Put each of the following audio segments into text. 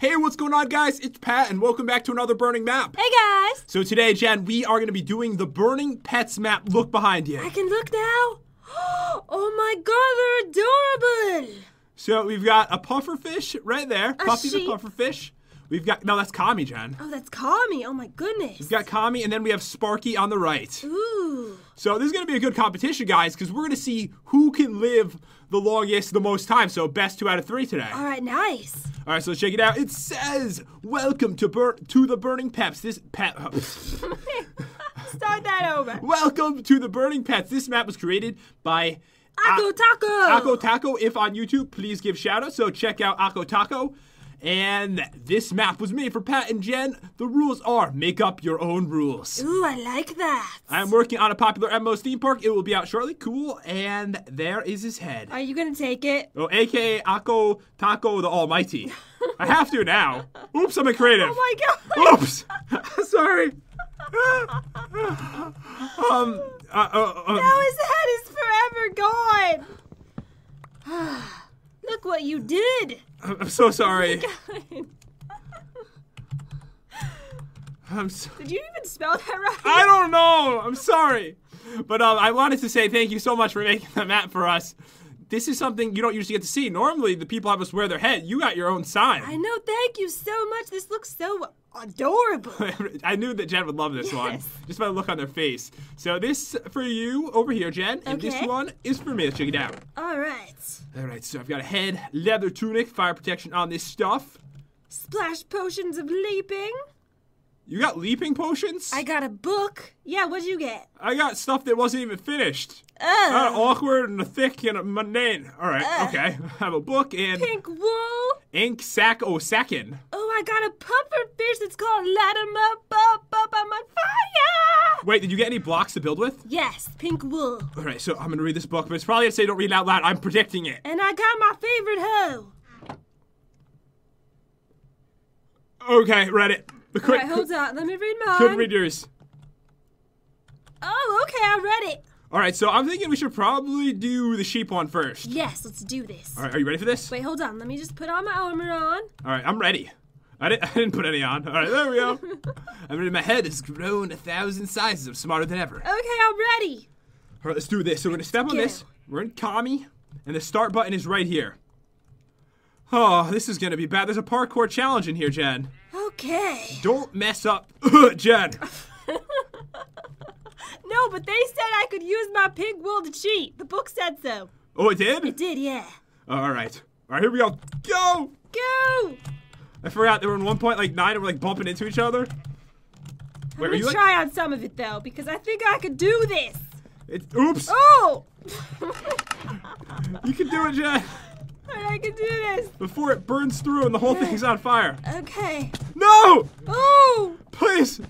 Hey, what's going on, guys? It's Pat, and welcome back to another Burning Map. Hey guys! So today, Jen, we are going to be doing the Burning Pets map. Look behind you. I can look now. Oh my god, they're adorable! So we've got a pufferfish right there. A sheep. pufferfish. We've got no, that's Kami, Jen. Oh, that's Kami. Oh my goodness. We've got Kami, and then we have Sparky on the right. Ooh. So this is going to be a good competition, guys, because we're going to see who can live the longest, the most time. So best two out of three today. All right, nice. All right, so let's check it out. It says, "Welcome to Bur- to the Burning Peps." This pet. Oh. Start that over. Welcome to the Burning Pets. This map was created by uh, Ako A- Taco. Ako Taco. If on YouTube, please give shout out. So check out Ako Taco. And this map was made for Pat and Jen. The rules are make up your own rules. Ooh, I like that. I'm working on a PopularMMOs theme park. It will be out shortly. Cool. And there is his head. Are you gonna take it? Oh, aka Ako Taco the Almighty. I have to now. Oops, I'm a creative. Oh my god. Oops. Sorry. um. Uh, uh, uh, Now his head is forever gone. Look what you did. I'm so sorry. God. I'm so, Did you even spell that right? I don't know. I'm sorry. But um, I wanted to say thank you so much for making the map for us. This is something you don't usually get to see. Normally, the people have us wear their head. You got your own sign. I know. Thank you so much. This looks so adorable. I knew that Jen would love this one, just by the look on their face. So this for you over here, Jen, and this one is for me. Let's check it out. All right. All right, so I've got a head, leather tunic, fire protection on this stuff. Splash potions of leaping. You got leaping potions? I got a book. Yeah, what'd you get? I got stuff that wasn't even finished. Kind of Oh, awkward and thick and mundane. All right, Ugh. okay. I have a book and pink wool. ink sack o sackin. Oh, I got a puffer fish that's called Light 'em up, up, up, I'm on fire. Wait, did you get any blocks to build with? Yes, pink wool. All right, so I'm gonna read this book, but it's probably gonna say don't read it out loud. I'm predicting it. And I got my favorite hoe. Okay, read it. All Quick, right, hold on. Let me read mine. couldn't read yours. Oh, okay, I read it. All right, so I'm thinking we should probably do the sheep one first. Yes, let's do this. All right, are you ready for this? Wait, hold on. Let me just put on my armor on. All right, I'm ready. I didn't, I didn't put any on. All right, there we go. I mean, my head has grown a thousand sizes. I'm smarter than ever. Okay, I'm ready. All right, let's do this. So we're gonna step on Go. this. We're in Kami, and the start button is right here. Oh, this is gonna be bad. There's a parkour challenge in here, Jen. Oh, Okay. Don't mess up, Jen. No, but they said I could use my pig will to cheat. The book said so. Oh, it did. It did, yeah. All right. All right, here we go. Go. Go! I forgot they were in 1.9 and we're like bumping into each other. Wait, I'm gonna you like? try on some of it though, because I think I could do this. It, oops. Oh! You can do it, Jen. I can do this. Before it burns through and the whole thing's on fire. Okay. No! Oh! Please!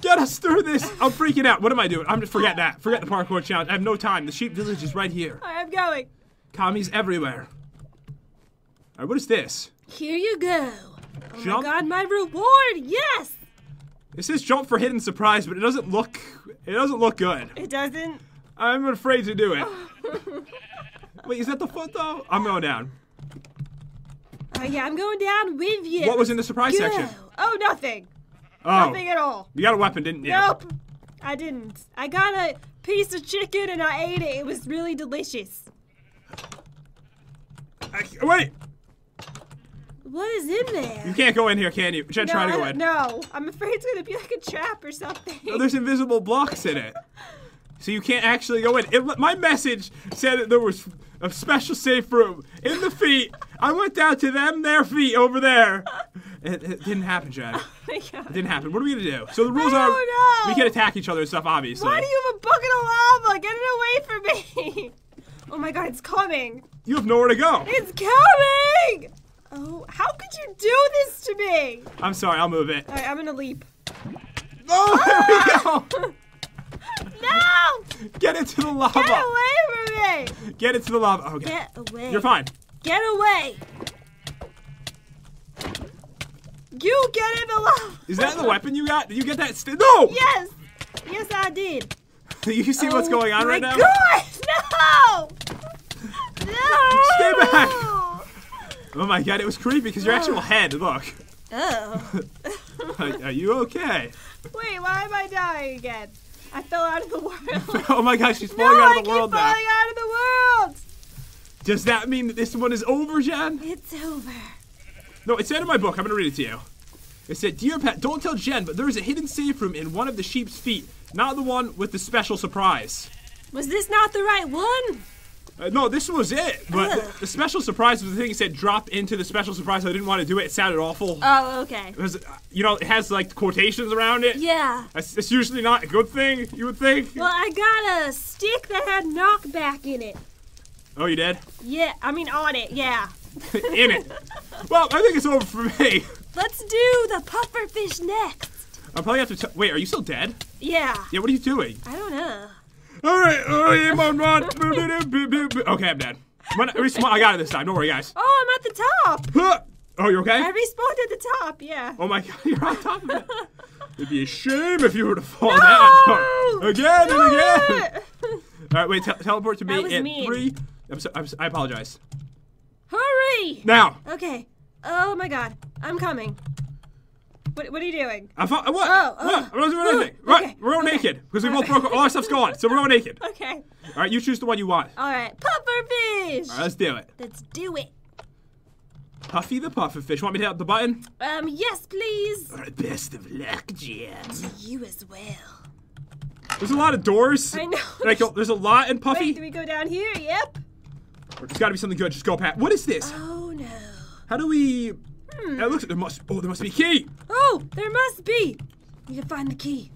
Get us through this! I'm freaking out. What am I doing? I'm just forget that. Forget the parkour challenge. I have no time. The sheep village is right here. All right, I'm going. Kami's everywhere. Alright, what is this? Here you go. Oh Jump. my god, my reward! Yes! It says jump for hidden surprise, but it doesn't look it doesn't look good. It doesn't. I'm afraid to do it. Wait, is that the foot though? I'm going down. Oh yeah, I'm going down with you. What was in the surprise Go. section? Oh, nothing. Oh. Nothing at all. You got a weapon, didn't you? Nope. I didn't. I got a piece of chicken and I ate it. It was really delicious. I, wait! What is in there? You can't go in here, can you? Jen, no, try to go in. No, I'm afraid it's gonna be like a trap or something. Oh, there's invisible blocks in it. So you can't actually go in. It, my message said that there was a special safe room in the feet. I went down to them, their feet over there. It, it didn't happen, Jen. Oh it Oh God. didn't happen. What are we gonna do? So the rules are know. we can attack each other and stuff, obviously. Why do you have a bucket of lava? Get it away from me! Oh my god, it's coming! You have nowhere to go. It's coming! Oh, how could you do this to me? I'm sorry. I'll move it. Alright, I'm gonna leap. Oh, there we go. Ah! No! Get into the lava. Get away from me! Get into the lava. Okay. Get away. You're fine. Get away! You get the lava! Is that the weapon you got? Did you get that? No. Yes! Yes, I did. Do you see what's Oh going on my right now? God! No! No! Stay back. Oh my god, it was creepy because your Ah. actual head. Look. Oh. Are, are you okay? Wait, why am I dying again? I fell out of the world. oh my gosh, she's no, falling out of the keep world now. falling out of the world. Does that mean that this one is over, Jen? It's over. No, it said in my book. I'm gonna read it to you. It said, "Dear pet, don't tell Jen, but there is a hidden safe room in one of the sheep's feet, not the one with the special surprise." Was this not the right one? Uh, no, this was it. But Ugh. the, special surprise was the thing. It said, "Drop into the special surprise." I didn't want to do it. It sounded awful. Oh, okay. It was, uh, you know, it has like quotations around it. Yeah. It's, that's usually not a good thing. You would think. Well, I got a stick that had knockback in it. Oh, you did? Yeah, I mean on it. Yeah. in it. Well, I think it's over for me. Let's do the pufferfish next. I probably have to. T- Wait, are you still dead? Yeah. Yeah. What are you doing? I don't know. All right. Oh, man, man. Okay, I'm dead. When, respawn- I got it this time. Don't worry, guys. Oh, I'm at the top. Huh. Oh, you're okay? I respawned at the top. Yeah. Oh my god, you're on top of it. It'd be a shame if you were to fall No! down again and again. All right, wait. Te- teleport to me in mean. three. I'm so, I'm so, I apologize. Hurry! Now, Okay. Oh my god. I'm coming. What, what are you doing? I fo- what? Oh, what? oh. I'm not doing anything. Right, okay, we're all okay. naked because we both broke. All our stuff's gone, so we're all naked. Okay. All right, you choose the one you want. All right. Pufferfish. All right, let's do it. Let's do it. Puffy the pufferfish. Want me to hit the button? Um, yes, please. All right, best of luck, Jen. You as well. There's a lot of doors. I know. Like, there's a lot in Puffy. Wait, do we go down here? Yep. There's got to be something good. Just go past. What is this? Oh no. How do we? Hmm. That looks. Like There must. Oh, there must be a key. Oh, there must be. We Need to find the key.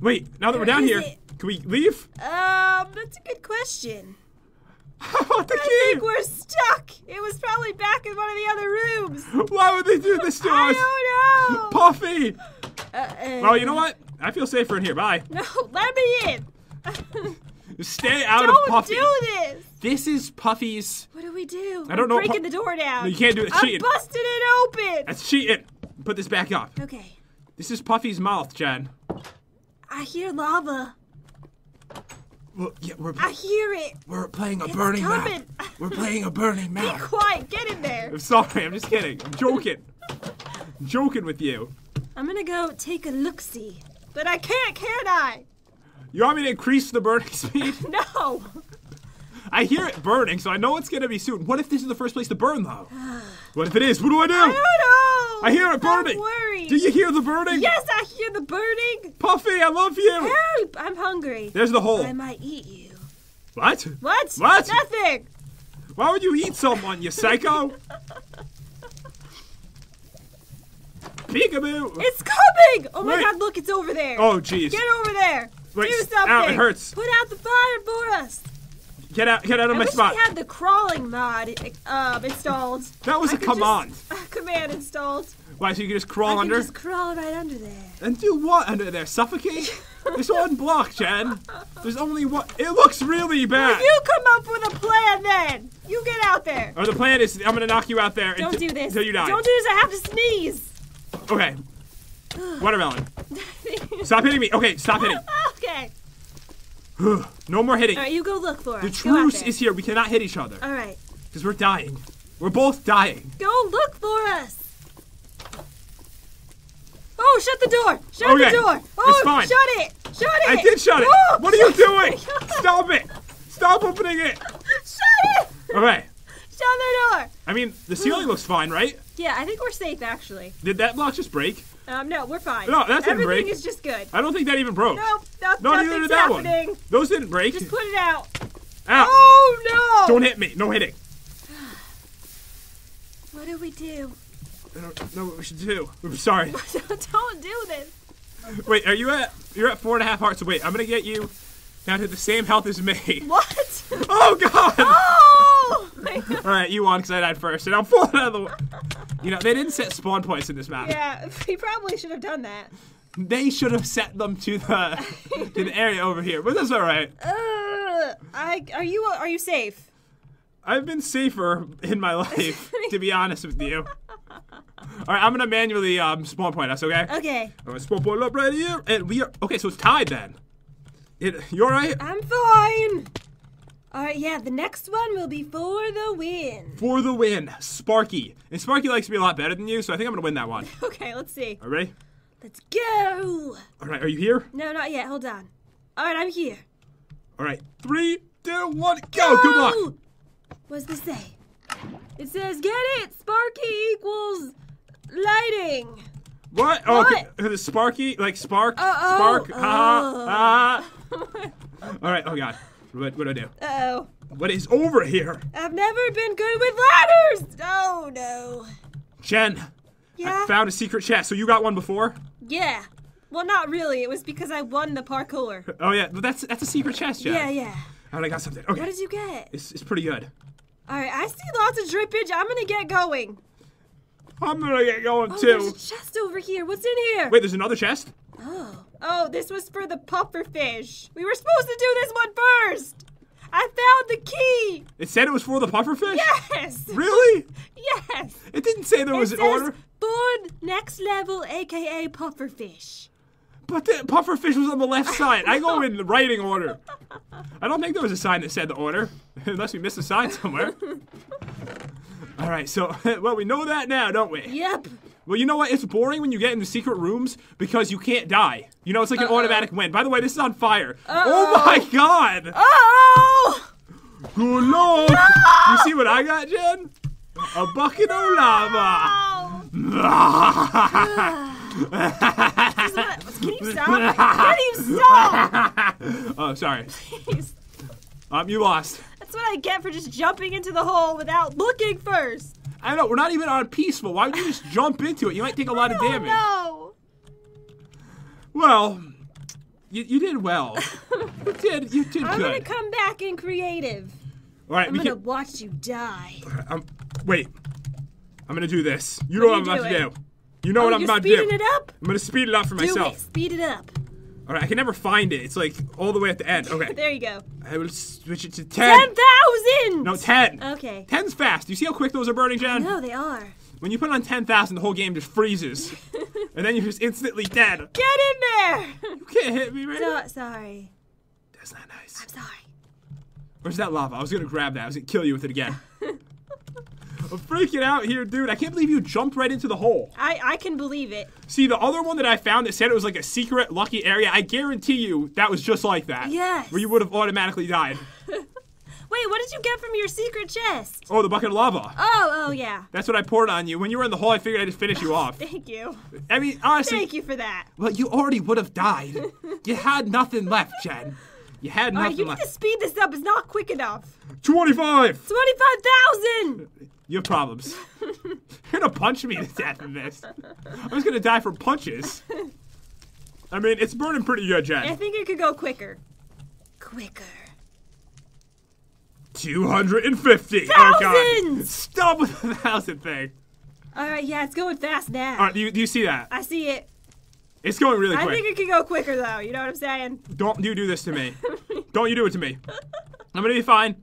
Wait. Now that we're down here, it? can we leave? Um, that's a good question. How about the I key? think we're stuck. It was probably back in one of the other rooms. Why would they do this to us? I don't know. Puffy. Uh, Well, you know what? I feel safer in here. Bye. No, let me in. Stay out don't of Puffy. Don't do this. This is Puffy's. What do we do? I don't I'm know, Breaking the door down. No, you can't do it. I'm cheating. busting it open. That's cheating. Put this back up. Okay. This is Puffy's mouth, Jen. I hear lava. Well, yeah, we're I hear it. we're playing a It's burning coming. map. We're playing a burning Be quiet. Get in there. I'm sorry. I'm just kidding. I'm joking. I'm joking with you. I'm gonna go take a look see. But I can't, can I? You want me to increase the burning speed? No. I hear it burning, so I know it's gonna be soon. What if this is the first place to burn, though? What if it is? What do I do? I don't know. I hear it burning. I'm worried. Do you hear the burning? Yes, I hear the burning. Puffy, I love you. Help! I'm hungry. There's the hole. I might eat you. What? What? What? Nothing. Why would you eat someone, you psycho? Peekaboo. It's coming! Oh my Wait. god, look, it's over there. Oh, jeez. Get over there. Wait, Do something. ow, it hurts. Put out the fire for us. Get out! Get out of I my wish spot. we had the crawling mod um, installed. That was I a just- command. command installed. Why? So you can just I crawl can under just crawl right under there. and do what under there? Suffocate? There's one block, Jen. There's only one. It looks really bad. You come up with a plan then. You get out there. Or the plan is I'm gonna knock you out there Don't do this. until you die. Don't do this. I have to sneeze. Okay. Watermelon. Stop hitting me. Okay, stop hitting. okay. no more hitting. All right, you go look for us. The truce is here. We cannot hit each other All right. because we're dying. We're both dying. Go look for us. Oh, shut the door! Shut Okay, the door! it's Oh, fine. shut it! Shut it! I did shut it. Oh, What are you doing? Stop it. Stop opening it. Shut it! Okay. Shut the door! I mean, the ceiling looks fine, right? Yeah, I think we're safe actually. Did that block just break? Um, no, we're fine. No, that didn't Everything break. is just good. I don't think that even broke. Nope, no, no, neither nothing's did that happening. one. Those didn't break. Just put it out. Ow. Oh no! Don't hit me. No hitting. What do we do? I don't know what we should do. I'm sorry. Don't do this. Wait, are you at? You're at four and a half hearts. Wait, I'm gonna get you down to the same health as me. What? Oh God! oh! my God. All right, you won because I died first, and I'm falling out of the. You know they didn't set spawn points in this map. yeah, he probably should have done that. They should have set them to the to the area over here, but that's all right. Uh, I are you are you safe? I've been safer in my life, to be honest with you. All right, I'm gonna manually um, spawn point us, okay? Okay, I'm gonna spawn point up right here, and we are okay. So it's tied then. It, you all right? I'm fine. All right, yeah, the next one will be for the win. For the win, Sparky. And Sparky likes me a lot better than you, so I think I'm gonna win that one. Okay, let's see. All right, ready? Let's go. All right, are you here? No, not yet. Hold on. All right, I'm here. All right, three, two, one, go! Good luck. Go! What does this say? It says, get it! Sparky equals lighting. What? Oh, What? okay. The Sparky, like spark, Oh, oh, spark. oh. Ah, ah. All right. Oh God. What? What do I do? Uh-oh. What is over here? I've never been good with ladders! Oh, no. Jen, Yeah? I found a secret chest. So you got one before? yeah. Well, not really. It was because I won the parkour. Oh yeah, but that's that's a secret chest, Jen. Yeah, yeah. Right, I got something. Okay, What did you get? it's, it's pretty good. All right, I see lots of drippage. I'm gonna get going. I'm gonna get going Oh, too. there's a chest over here. What's in here? Wait, there's another chest. Oh. This was for the puffer fish. We were supposed to do this one first. I found the key. It said it was for the pufferfish. Yes. Really? Yes. It didn't say there was it an says order. Board next level, aka puffer fish. But the pufferfish was on the left side. I go in the writing order. I don't think there was a sign that said the order, unless we missed a sign somewhere. All right, so well we know that now, don't we? Yep. Well, you know what? It's boring when you get into secret rooms because you can't die. You know, it's like an Uh-oh. automatic win. By the way, this is on fire. Uh-oh. Oh my god! Oh! Good lord! You see what I got, Jen? A bucket of lava. Can you stop? Can you stop? oh, sorry. Please. Um, you lost. That's what I get for just jumping into the hole without looking first. I know, we're not even on peaceful. Why would you just jump into it? You might take a lot of damage. no! Well, you, you did well. You did, you did I'm gonna come back in creative. All right, I'm gonna can. watch you die. Um, wait. I'm gonna do this. You know what, What I'm about to do. You know oh, what I'm about to speeding it up? I'm gonna speed it up for Do myself. it. Speed it up. All right, I can never find it. It's like all the way at the end. Okay, There you go. I will switch it to ten. Ten thousand. No, ten. Okay. Ten's fast. Do you see how quick those are burning, Jen? No, they are. When you put on ten thousand, the whole game just freezes, and then you're just instantly dead. Get in there. You can't hit me right now. so, sorry. That's not nice. I'm sorry. Where's that lava? I was gonna grab that. I was gonna kill you with it again. I'm freaking out here, dude. I can't believe you jumped right into the hole. I I can believe it. See, the other one that I found that said it was like a secret lucky area, I guarantee you that was just like that. Yes. Where you would have automatically died. Wait, what did you get from your secret chest? Oh, the bucket of lava. Oh, oh yeah. That's what I poured on you. When you were in the hole, I figured I'd just finish you off. Thank you. I mean, honestly, Thank you for that. well, you already would have died. You had nothing left, Jen. You had All right, nothing you need to speed this up. It's not quick enough. 25! Twenty-five thousand. You have problems. You're gonna punch me to death in this. I'm just gonna die from punches. I mean, it's burning pretty good, I think it could go quicker. Quicker. 250. Oh, God. Stop with the thousand thing. All right, yeah, it's going fast now. All right, do you, do you see that? I see it. It's going really I think it could go quicker though. You know what I'm saying? Don't you do this to me. Don't you do it to me. I'm gonna be fine.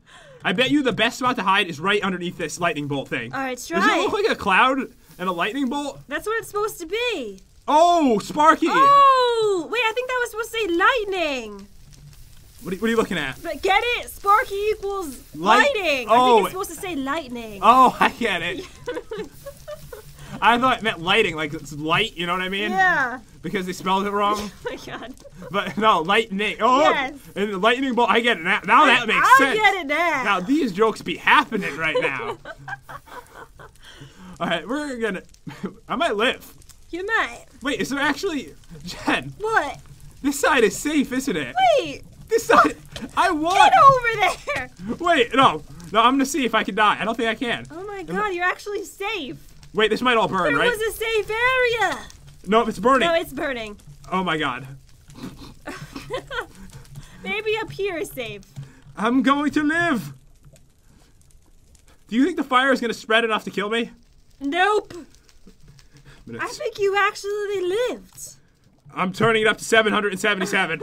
I bet you the best spot to hide is right underneath this lightning bolt thing. All right, let's Does it look like a cloud and a lightning bolt? That's what it's supposed to be. Oh, Sparky! Oh, wait, I think that was supposed to say lightning. What, are, what are you looking at? But get it? Sparky equals Light- lighting. I Oh. think it's oh. supposed to say lightning. Oh, I get it. I thought it meant lighting, like it's light, you know what I mean? yeah. Because they spelled it wrong. Oh my god. But no, lightning. Oh, Yes. and the lightning bolt. I get it now. Now that makes I sense. I get it now. Now these jokes be happening right now. All right, we're gonna. I might live. You might. Wait, is there actually Jen? What? This side is safe, isn't it? Wait. This side, I won. Get over there. Wait, no, no. I'm gonna see if I can die. I don't think I can. Oh my god, you're actually safe. Wait, this might all burn, There right? was a safe area. no, it's burning. No, it's burning. oh my god. Maybe up here is safe. I'm going to live. Do you think the fire is gonna spread enough to kill me? Nope. I'm, I think you actually lived. I'm turning it up to 777.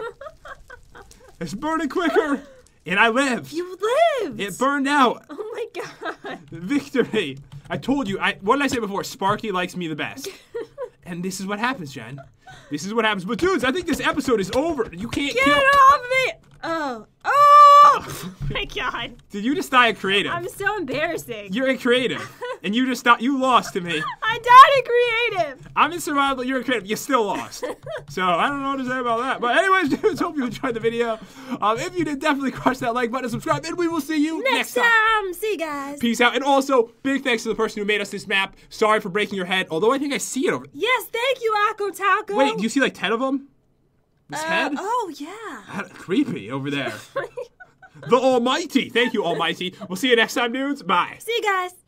it's burning quicker, and I lived. You lived. It burned out. Oh my god. Victory. I told you. I what did I say before? Sparky likes me the best. and this is what happens, Jen. This is what happens. But dudes, I think this episode is over. You can't Get kill. off me! Oh. Oh! my god. Did you just die a creative? I'm so embarrassing. You're a creative, and you just thought you lost to me. I died a creative. I'm in survival. You're a creative. You still lost. so I don't know what to say about that. But anyways, dudes, hope you enjoyed the video. Um, if you did, definitely crush that like button, subscribe, and we will see you next, Next time. See you guys. Peace out. And also, big thanks to the person who made us this map. Sorry for breaking your head. Although I think I see it over. Yes, thank you, Akko Taco. Wait, do you see like ten of them? This Uh, head? Oh, yeah. Creepy over there. The Almighty. Thank you, Almighty. We'll see you next time, dudes. Bye. See you guys.